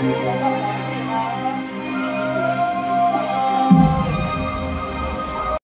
Música